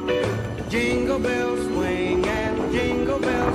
rock. Jingle bells swing and jingle bells